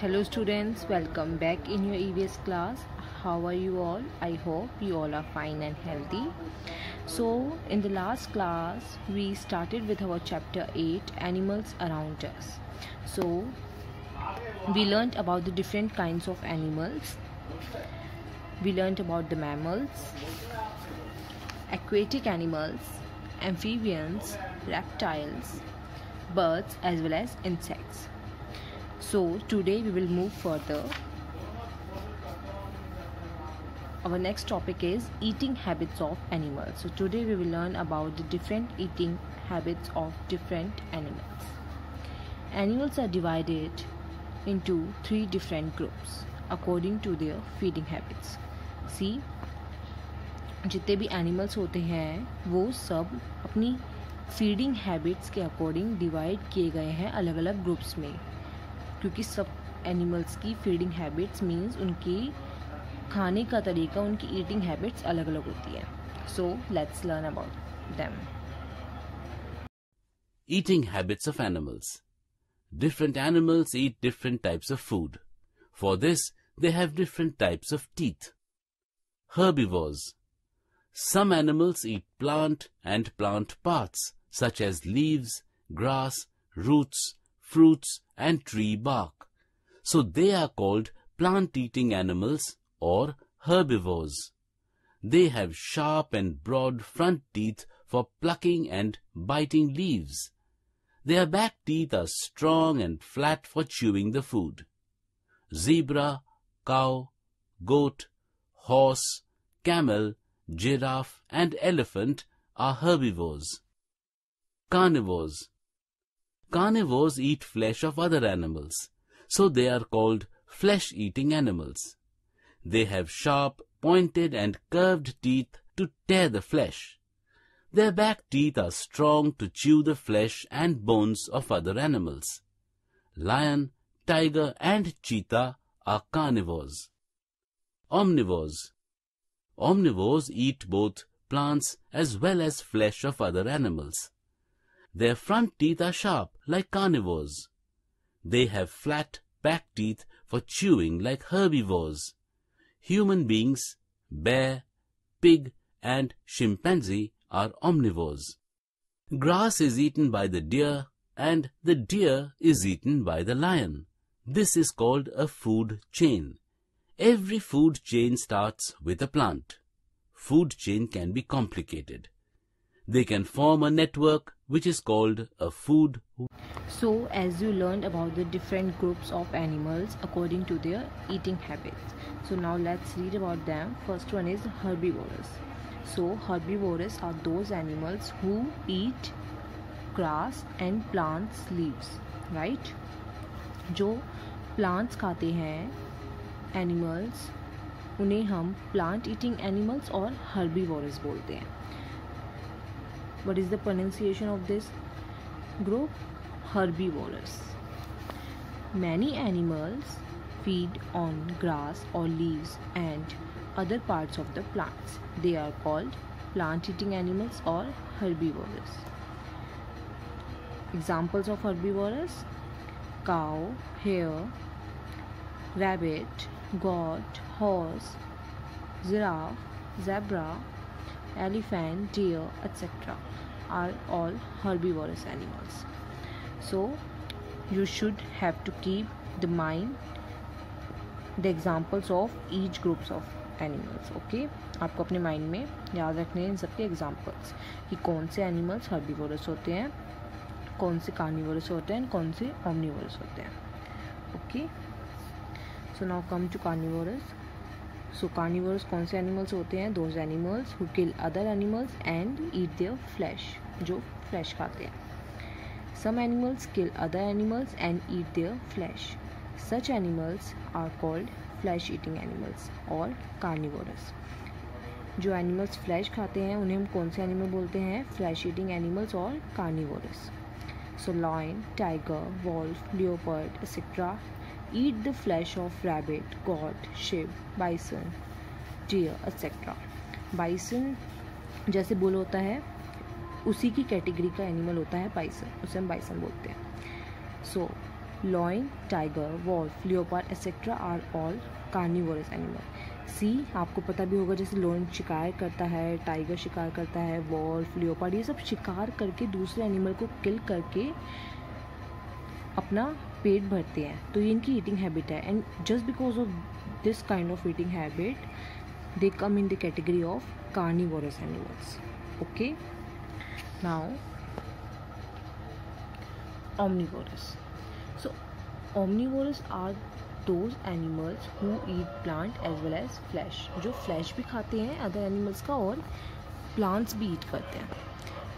Hello students, welcome back in your EVS class. How are you all? I hope you all are fine and healthy. So, in the last class, we started with our chapter 8 Animals Around Us. So, we learned about the different kinds of animals. We learned about the mammals, aquatic animals, amphibians, reptiles, birds, as well as insects so today we will move further our next topic is eating habits of animals so today we will learn about the different eating habits of different animals animals are divided into three different groups according to their feeding habits see जितने भी animals होते हैं वो सब अपनी feeding habits के according divide किए गए हैं अलग अलग ग्रुप्स में क्योंकि सब एनिमल्स की फीडिंग हैबिट्स मीन्स उनकी खाने का तरीका उनकी ईटिंग हैबिट्स अलग अलग होती है so let's learn about them Eating habits of animals. Different animals eat different types of food. For this, they have different types of teeth. Herbivores. Some animals eat plant and plant parts, such as leaves, grass, roots, fruits and tree bark. So they are called plant-eating animals or herbivores. They have sharp and broad front teeth for plucking and biting leaves. Their back teeth are strong and flat for chewing the food. Zebra, cow, goat, horse, camel, giraffe and elephant are herbivores. Carnivores Carnivores eat flesh of other animals, so they are called flesh-eating animals. They have sharp, pointed and curved teeth to tear the flesh. Their back teeth are strong to chew the flesh and bones of other animals. Lion, tiger and cheetah are carnivores. Omnivores Omnivores eat both plants as well as flesh of other animals. Their front teeth are sharp like carnivores. They have flat back teeth for chewing like herbivores. Human beings, bear, pig and chimpanzee are omnivores. Grass is eaten by the deer and the deer is eaten by the lion. This is called a food chain. Every food chain starts with a plant. Food chain can be complicated. They can form a network which is called a food. So, as you learned about the different groups of animals according to their eating habits. So, now let's read about them. First one is herbivores. So, herbivores are those animals who eat grass and plants leaves, right? जो plants खाते हैं animals उन्हें हम plant eating animals और herbivores बोलते हैं what is the pronunciation of this group herbivores many animals feed on grass or leaves and other parts of the plants they are called plant eating animals or herbivores examples of herbivores cow hare rabbit goat horse giraffe zebra elephant, deer, etc. are all herbivorous animals. So, you should have to keep the mind, the examples of each groups of animals okay आपको अपने mind में याद रखने हैं इन सबके examples कि कौन से एनिमल्स हर्बीवोरस होते हैं, कौन से कार्निवोरस होते हैं, कौन से ऑमनीवोरस होते हैं okay so now come to carnivorous so carnivores कौन से एनिमल्स होते हैं? Those animals who kill other animals and eat their flesh जो फ्लैश खाते हैं। Some animals kill other animals and eat their flesh such animals are called flesh eating animals और carnivorous जो animals flesh खाते हैं उन्हें हम कौन से एनिमल बोलते हैं? फ्लैश ईटिंग एनिमल्स और carnivorous so lion tiger wolf leopard etcetera eat the flesh of rabbit, goat, sheep, bison, deer, etc. Bison जैसे बुल होता है उसी की कैटेगरी का एनिमल होता है बाइसन, उसे हम बाइसन बोलते हैं। So lion tiger wolf leopard etcetera are all carnivorous animal see आपको पता भी होगा जैसे लॉइन शिकार करता है टाइगर शिकार करता है वॉल्फ लियोपार्ड ये सब शिकार करके दूसरे एनिमल को किल करके अपना पेट भरते हैं। तो ये इनकी ईटिंग हैबिट है। And just because of this kind of eating habit they come in the category of carnivorous animals okay now omnivorous so omnivorous are those animals who eat plant as well as flesh जो flesh भी खाते हैं other animals का और plants भी eat करते हैं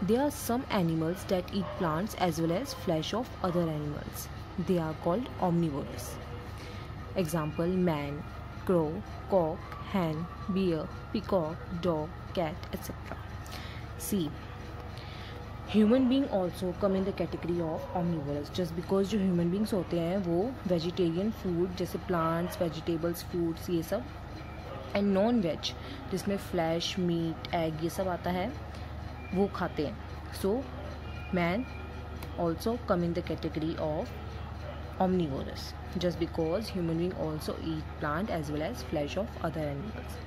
there are some animals that eat plants as well as flesh of other animals they are called omnivorous example man crow cock hen bear peacock dog cat etc see human being also come in the category of omnivorous just because जो human beings होते हैं, वो vegetarian food जैसे plants vegetables fruits ये सब and non veg जिसमें flesh meat egg ये सब आता है, वो खाते हैं. So man also come in the category of omnivorous just because human being also eat plant as well as flesh of other animals.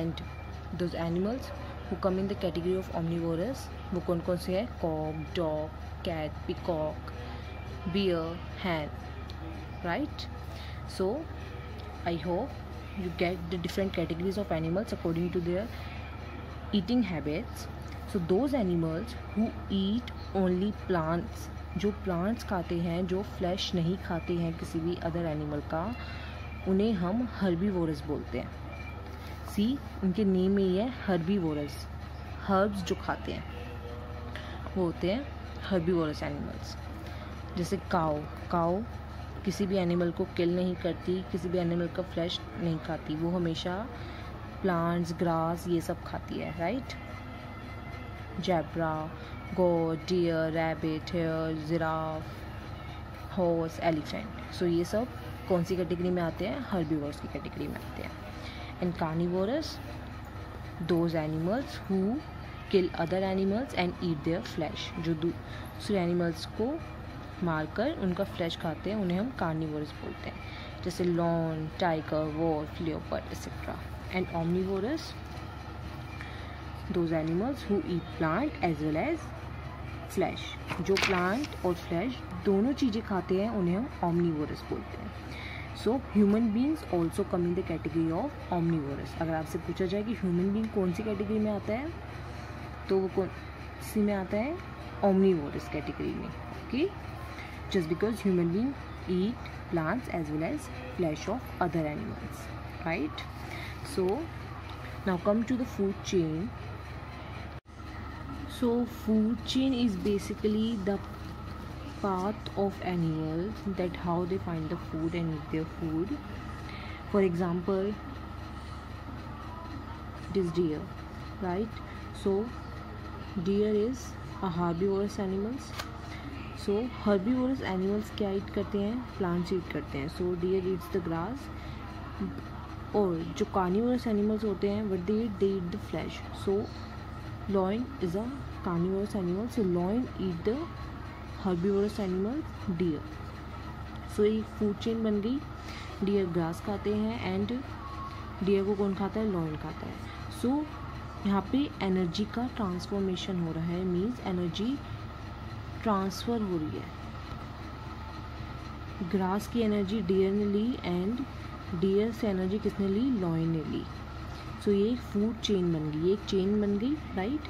And those animals who come in the category of omnivorous, वो कौन कौन से है? Cock dog cat peacock bear hen right so I hope you get the different categories of animals according to their eating habits so those animals who eat only plants जो plants खाते हैं, जो flash नहीं खाते हैं किसी भी other animal का, उन्हें हम हर्बी बोलते हैं। सी, उनके नेम में ही है हर्बीवोरस, हर्ब्स जो खाते हैं। वो होते हैं हर्बीवोरस एनिमल्स। जैसे काओ काओ किसी भी एनिमल को किल नहीं करती, किसी भी एनिमल का फ्लैश नहीं खाती, वो हमेशा प्लांट्स, ग्रास ये सब खाती है, right? Zebra goat deer, rabbit, hare, giraffe, horse, elephant. So ये सब कौन सी कैटेगरी में आते हैं? हर्बीवोरस की कैटेगरी में आते हैं। And carnivorous those animals who kill other animals and eat their flesh जो दूसरे एनिमल्स को मारकर उनका फ्लैश खाते हैं, उन्हें हम कार्निवोरस बोलते हैं। जैसे lion tiger wolf leopard etcetera and omnivorous, those animals who eat plant as well as flesh जो प्लांट और फ्लैश दोनों चीज़ें खाते हैं, उन्हें हम omnivorous बोलते हैं। So human beings also come in the category of omnivorous अगर आपसे पूछा जाए कि ह्यूमन बींग कौन सी कैटेगरी में आता है तो वो कौन सी में आता है? ओमनीवोरस कैटेगरी में okay just because human being eat plants as well as flesh of other animals right so now come to the food chain so food chain is basically the path of animals that how they find the food and eat their food for example this deer right so deer is a herbivorous animals so herbivorous animals क्या eat करते हैं plants eat करते हैं so deer eats the grass और जो carnivorous animals होते हैं what they eat they eat the flesh so lion is a carnivorous animal so lion eat the herbivorous animal deer so एक food chain बन गई। Dear grass खाते हैं and dear को कौन खाता है? लॉइन खाता है। सो so, यहाँ पे एनर्जी का ट्रांसफॉर्मेशन हो रहा है मीन्स एनर्जी ट्रांसफ़र हो रही है। ग्रास की एनर्जी डियर ने ली एंड डियर से एनर्जी किसने ली? लॉयन ने ली। सो so, ये फ़ूड चेन बन गई। एक चेन बन गई राइट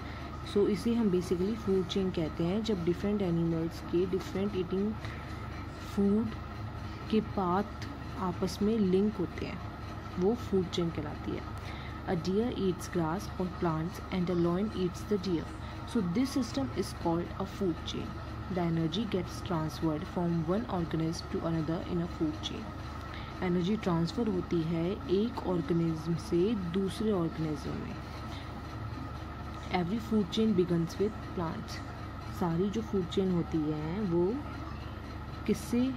सो so, इसे हम बेसिकली फ़ूड चेन कहते हैं जब डिफरेंट एनिमल्स के डिफरेंट ईटिंग फ़ूड के पाथ आपस में लिंक होते हैं वो फ़ूड चेन कहलाती है। अ डियर ईट्स ग्रास और plants and a lion eats the deer so this system is called a food chain the energy gets transferred from one organism to another in a food chain. Energy transfer होती है एक organism से दूसरे organism में। Every food chain begins with plants सारी जो food chain होती है, वो किससे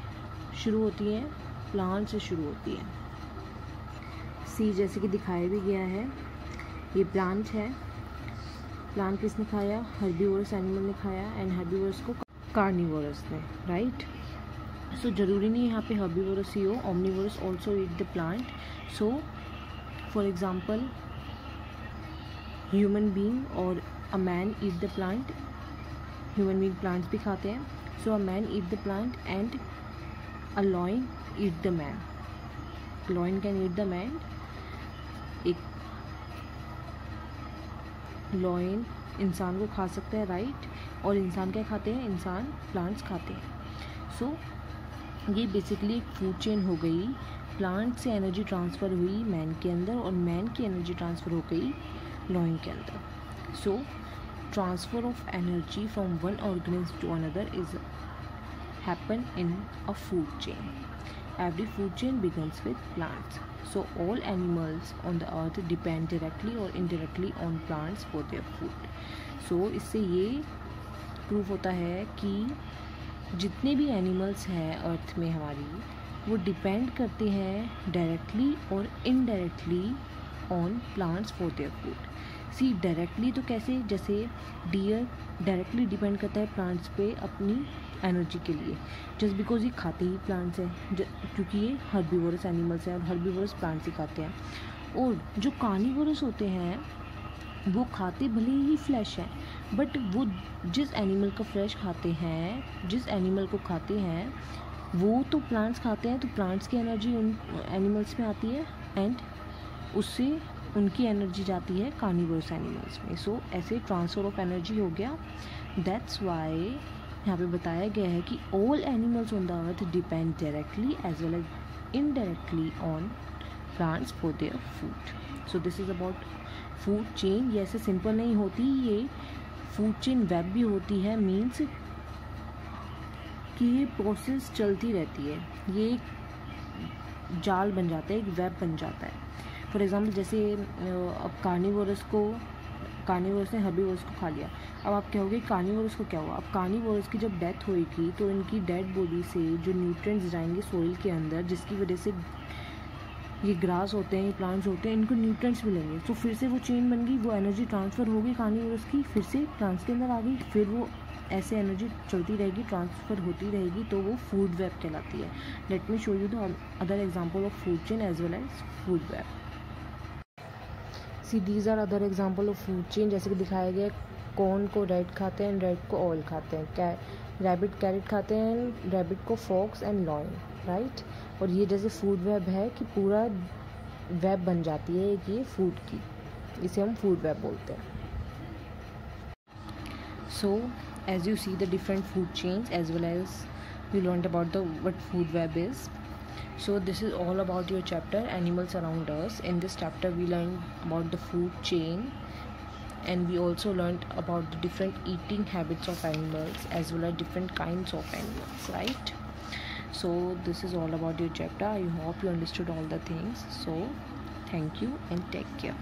शुरू होती है? प्लांट से शुरू होती है। सी जैसे कि दिखाया भी गया है, ये प्लांट है। प्लांट किसने खाया? हर्बीवोरस एनिमल ने खाया एंड हर्बीवोरस को कार्निवोरस ने राइट सो ज़रूरी नहीं यहाँ पे हर्बीवोरस ही हो omnivorous also eat the plant so for example human being और a man eat the plant human being plants भी खाते हैं. So a man eat the plant and a lion eat the man lion can eat the man एक lion इंसान को खा सकता है राइट और इंसान क्या खाते हैं? इंसान प्लांट्स खाते हैं. सो so, ये बेसिकली एक फ़ूड चेन हो गई. प्लांट से एनर्जी ट्रांसफ़र हुई मैन के अंदर और मैन की एनर्जी ट्रांसफ़र हो गई. लॉइन के अंदर। So transfer of energy from one organism to another is happen in a food chain every food chain begins with plants So, all animals on the earth depend directly or indirectly on plants for their food. So, इससे ये prove होता है कि जितने भी animals हैं अर्थ में हमारी, वो डिपेंड करते हैं डायरेक्टली और indirectly on plants for their food see directly तो कैसे, जैसे डियर डायरेक्टली डिपेंड करता है प्लांट्स पे अपनी एनर्जी के लिए। जस्ट बिकॉज़ ये खाते ही प्लांट्स हैं क्योंकि ये हर्बीवोरस एनिमल्स हैं और हर्बीवोरस प्लांट्स ही खाते हैं। और जो कार्निवोरस होते हैं, वो खाते भले ही फ्लैश है बट वो जिस एनिमल का फ्लैश खाते हैं, जिस एनिमल को खाते हैं, वो तो प्लांट्स खाते हैं तो प्लांट्स की एनर्जी उन एनिमल्स में आती है एंड उससे उनकी एनर्जी जाती है कार्निवोरस एनिमल्स में। सो so, ऐसे ट्रांसफ़र ऑफ़ एनर्जी हो गया। दैट्स वाई यहाँ पे बताया गया है कि all animals on the earth depend directly as well as indirectly on plants for their food so this is about food chain ये ऐसे सिंपल नहीं होती ये फ़ूड चेन वेब भी होती है। मीन्स कि ये प्रोसेस चलती रहती है। ये एक जाल बन जाता है एक वेब बन जाता है। फॉर एग्ज़ाम्पल जैसे अब कार्निवोरस को कार्निवोरस ने हर्बीवोरस को खा लिया। अब आप कहोगे कार्निवोरस को क्या हुआ? अब कार्निवोरस की जब डेथ होएगी तो इनकी डेड बॉडी से जो न्यूट्रिएंट्स जाएँगे सोइल के अंदर, जिसकी वजह से ये ग्रास होते हैं, ये प्लांट्स होते हैं, इनको न्यूट्रिएंट्स मिलेंगे। तो फिर से वो चेन बन गई, वो एनर्जी ट्रांसफ़र होगी कार्निवोरस की, फिर से प्लांट्स के अंदर आ गई, फिर वो ऐसे एनर्जी चलती रहेगी ट्रांसफ़र होती रहेगी तो वो फ़ूड वेब कहलाती है। Let me show you the other example of food chain as well as food web see these are other example of food chain, जैसे कि दिखाया गया कॉर्न को रेड खाते हैं, रेड को ऑयल खाते हैं, कै, रैबिट कैरेट खाते हैं, रैबिट को फॉक्स एंड लॉइन राइट और ये जैसे फ़ूड वेब है कि पूरा वेब बन जाती है एक ये फ़ूड की, इसे हम फ़ूड वेब बोलते हैं। So as you see the different food change as well as you learn about the what food web is so this is all about your chapter animals around us. In this chapter we learned about the food chain and we also learned about the different eating habits of animals as well as different kinds of animals right? So this is all about your chapter. I hope you understood all the things. So thank you and take care